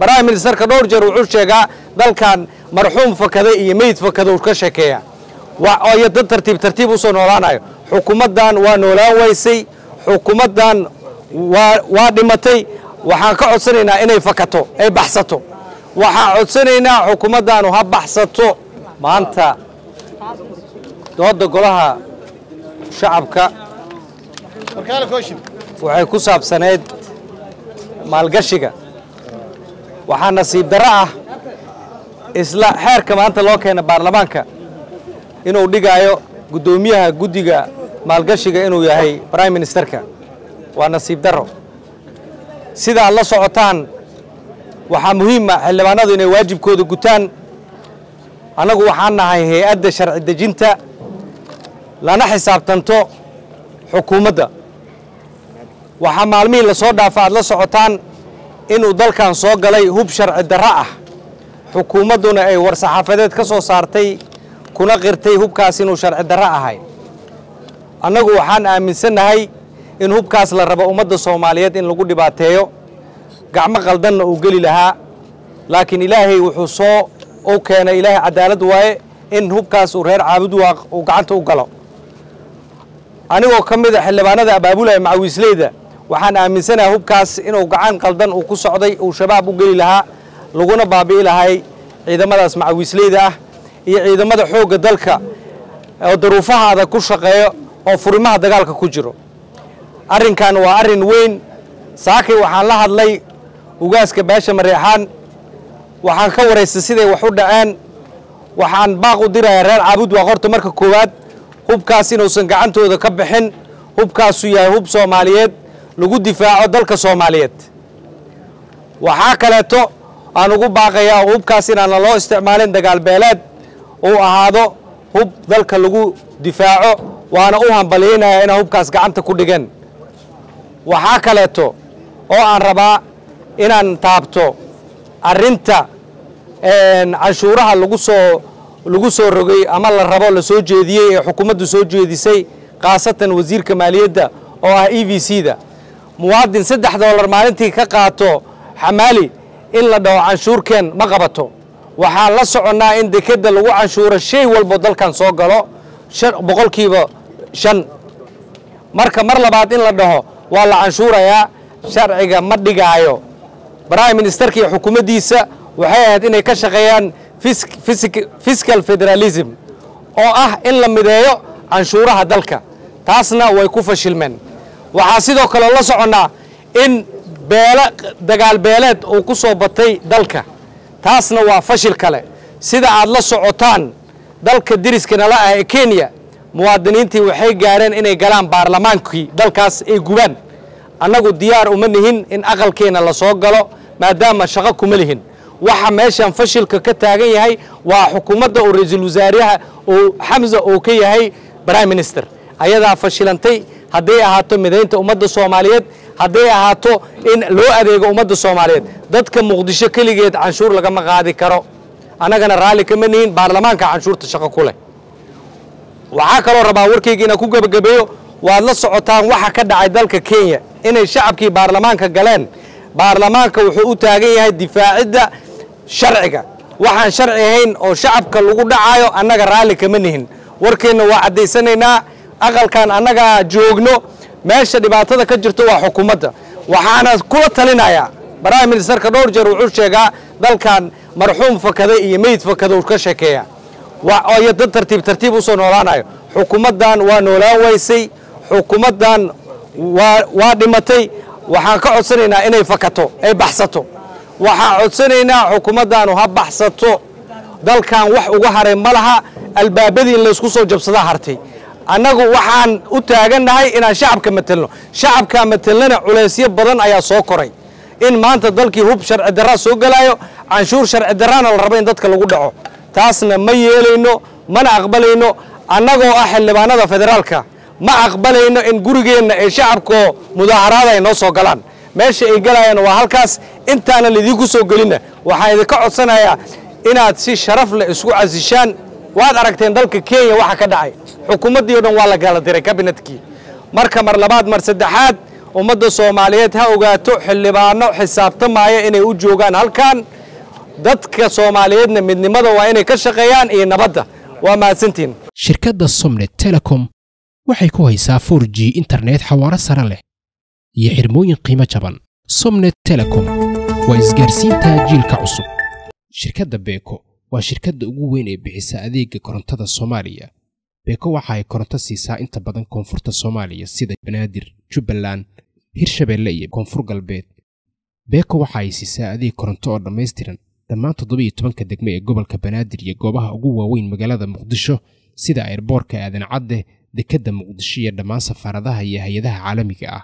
prime ministerka dhowr jeer wuxuu sheegaa dalkan marxuum fakaday iyo meyd fakada uu ka sheekeeya. Iyo dad tartiib tartiib u soo noolaanayo. Xukuumaddan waa noolaan waysay xukuumaddan waa waa dhimatay. Waxaan ka codsanaynaa inay fakato ay baxsato. Waxaan codsanaynaa xukuumaddaanu ha baxsato. Maanta dooda golaha shacabka waxay ku saabsaneyd maalgashiga waxaa nasiib darro ah isla xeerka maanta loo keena baarlamaanka inuu dhigaayo guddoomiyaha guddiga maalgashiga inuu yahay prime ministerka. Waa nasiib darro. Sida aad la socotaan waxaa muhiima xildhibaanadu inay waajibkooda gutaan. Annagu waxaan nahay hay'adda sharci dejinta lana xisaabtanto xukuumadda. Waxaa maalmihii la soo dhaafa aad la socotaan inuu dalkan soo galay hub sharci darro ah. Xukuumadduna ay war-saxaafadeed ka soo saartay kuna qirtay hubkaas inuu sharci darro ahay. Annagu waxaan aaminsannahay in hubkaas la rabo ummadda soomaaliyeed in lagu dhibaateeyo. Gacmo qaldanna uu geli lahaa laakiin ilaahay wuxuu soo u keenay ilaahay cadaalad waaye in hubkaas uu reer caabud waaq uu gacanta u galo. Anigoo ka mid a xildhibaanada abaabulaya macawiisleyda waxaan aaminsanahay hubkaas inuu gacan qaldan uu ku socday uu shabaab u geli lahaa laguna baabi'i lahay ciidamadaas macawiisleyda ah iyo ciidamada xoogga dalka oo daruufaha adag ku shaqeeyo oo furimaha dagaalka ku jiro. Arrinkan waa arrin weyn. Saakay waxaan la hadlay ugaaska baasha mareexaan waxaan ka waraystay siday wax u dhaceen. Waxaan baaq u dirayaa reer caabud waa qorta marka koowaad. Hubkaas inuusan gacantooda ka bixin. Hubkaasu yahay hub soomaaliyeed lagu difaaco dalka soomaaliyeed. Waxaa kaleeto aan ugu baaqayaa hubkaas inaana loo isticmaalin dagaal beeleed uu ahaado hub dalka lagu difaaco waana u hambalyaynaya inaa hubkaas gacanta ku dhigeen waxaa kaleeto oo aan rabaa inaan taabto arrinta canshuuraha lagu soo lagu soo rogay ama la rabo la soo jeediyey ee xukuumaddu soo jeedisay khaasatan wasiirka maaliyadda oo ah e v c da muwaadin saddex doolar maalintii ka qaato xamaali in la dhaho canshuurkeen ma qabato. Waxaan la soconnaa in dekedda lagu canshuuro shay walbo dalkan soo galo boqolkiiba shan. Marka mar labaad in la dhaho waa la canshuurayaa sharciga ma dhigaayo. Prime ministerka iyo xukuumaddiisa waxay ahayd inay ka shaqeeyaan fiscal federalism oo ah in la mideeyo canshuuraha dalka. Taasna way ku fashilmeen waxaa sidoo kaleo la soconnaa in beele dagaal beeleed uu ku soo batay dalka. Taasna waa fashil kale. Sida aad la socotaan dalka deriska nala ah ee kenya muwaadiniintii waxay gaareen inay galaan baarlamaankii dalkaas ay gubaan. Annagu diyaar uma nihin in aqalkeenna la soo galo maadaama shaqo kuma lihin. Waxa meeshan fashilka ka taagan yahay waa xukuumadda oo ra'iisul wasaaraha oo xamsa uu ka yahay prime minister. Ayadaa fashilantay hadday ahaato midaynta ummadda soomaaliyeed hadday ahaato in loo adeego ummadda soomaaliyeed dadka muqdisho keligeed canshuur lagama qaadi karo. Annagana raalli kama nihin baarlamaanka canshuurta shaqo ku leh. Waxaa kaloo rabaa warkayga inaan ku gebagabeeyo waad la socotaan waxa ka dhacay dalka kenya inay shacabkii baarlamaanka galeen. Baarlamaanka wuxuu u taagan yahay difaacidda sharciga. Waxaan sharci ahayn oo shacabka lagu dhacayo annaga raalli kama nihin. Warkeenna waa caddaysanaynaa aqalkan annagaa joogno meesha dhibaatada ka jirto waa xukuumadda. Waxaana kula talinayaa prime ministerka dhowr jeer wuxuu sheegaa dalkan marxuum fakada iyo meyd fakada uu ka sheekeeya. Iyo dad tartiib tartiib u soo noolaanayo. Xukuumaddan waa noolaan waysay xukuumaddan waa dhimatay. Waxaan ka codsanaynaa inay fakato ay baxsato. Waxaan codsanaynaa xukuumaddaanu ha baxsato. Dalkan wax uga haray ma laha albaabadii in laysku soo jabsadaa hartay annagu waxaan u taagannahay inaan shacabka matelno shacabka matelnana culaysyo badan ayaa soo koray. In maanta dalkii hub sharci darraa soo gelaayo canshuur sharci darraana la rabo in dadka lagu dhaco. Taasna ma yeelayno mana aqbalayno annagoo ah xildhibaanada federaalka. Ma aqbalayno in gurigeenna ee shacabkoo mudaaharaada ay noo soo galaan. Meesha ay galayaan waa halkaas. Intaana laidinku soo gelinna waxaan idinka codsanayaa inaad si sharaf leh isku casishaan waad aragteen dalka kenya waxa ka dhacay. Xukuumaddii o dhan waa la kala diray kabinetkii marka mar labaad mar saddexaad ummadda soomaaliyeed ha ogaato xildhibaano xisaabtamaya inay u joogaan. Halkan dadka soomaaliyeedna midnimada waa inay ka shaqeeyaan iyo nabadda. Waa mahadsantihin shirkadda somnet telecom waxay ku haysaa 4 g internet xawaaro sare leh iyo xirmooyin qiimo jaban. Somnet telecom waa isgaarsiinta jiilka cusub. Shirkadda beeko waa shirkadda ugu weyn ee bixisa adeega korontada soomaaliya. Beeko waxa ay koronto siisaa inta badan koonfurta soomaaliya sida banaadir jubbaland hirshabeelle iyo koonfur galbeed. Beeko waxa ay siisaa adeeg koronto oo dhammaystiran dhammaan toddobiyo tobanka degme ee gobolka banaadir iyo goobaha ugu waaweyn magaalada muqdisho sida airboorka aadan cadde dekedda muqdisho iyo dhammaan safaaradaha iyo hay'adaha caalamiga ah